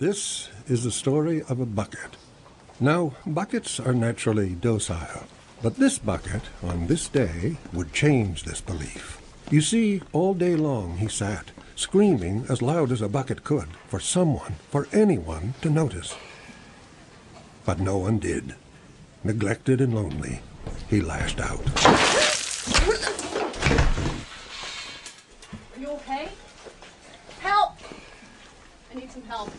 This is the story of a bucket. Now, buckets are naturally docile, but this bucket, on this day, would change this belief. You see, all day long he sat, screaming as loud as a bucket could for someone, for anyone to notice. But no one did. Neglected and lonely, he lashed out. Are you okay? Help! I need some help.